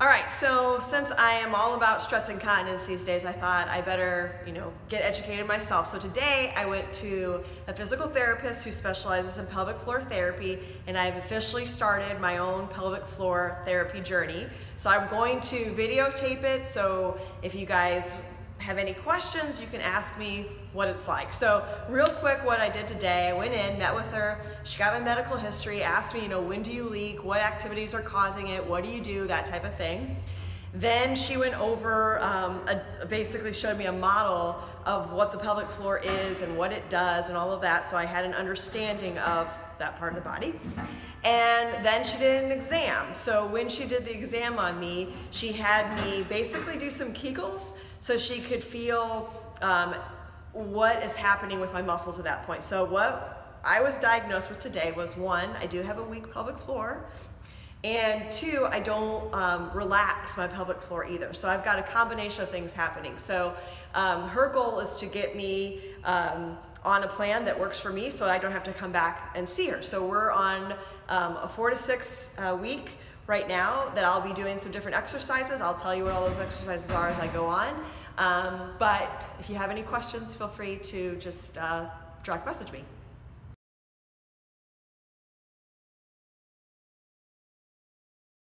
All right, so since I am all about stress incontinence these days, I thought I better, you know, get educated myself. So today I went to a physical therapist who specializes in pelvic floor therapy, and I've officially started my own pelvic floor therapy journey. So I'm going to videotape it, so if you guys have any questions, you can ask me what it's like. So real quick, what I did today, I went in, met with her, she got my medical history, asked me, you know, when do you leak, what activities are causing it, what do you do, that type of thing. Then she went over, um, a, basically showed me a model of what the pelvic floor is and what it does and all of that, so I had an understanding of that part of the body. And then she did an exam. So when she did the exam on me, she had me basically do some Kegels so she could feel um, what is happening with my muscles at that point. So what I was diagnosed with today was one, I do have a weak pelvic floor, and two, I don't um, relax my pelvic floor either. So I've got a combination of things happening. So um, her goal is to get me um, on a plan that works for me so I don't have to come back and see her. So we're on um, a four to six uh, week right now that I'll be doing some different exercises. I'll tell you what all those exercises are as I go on. Um, but if you have any questions, feel free to just uh, direct message me.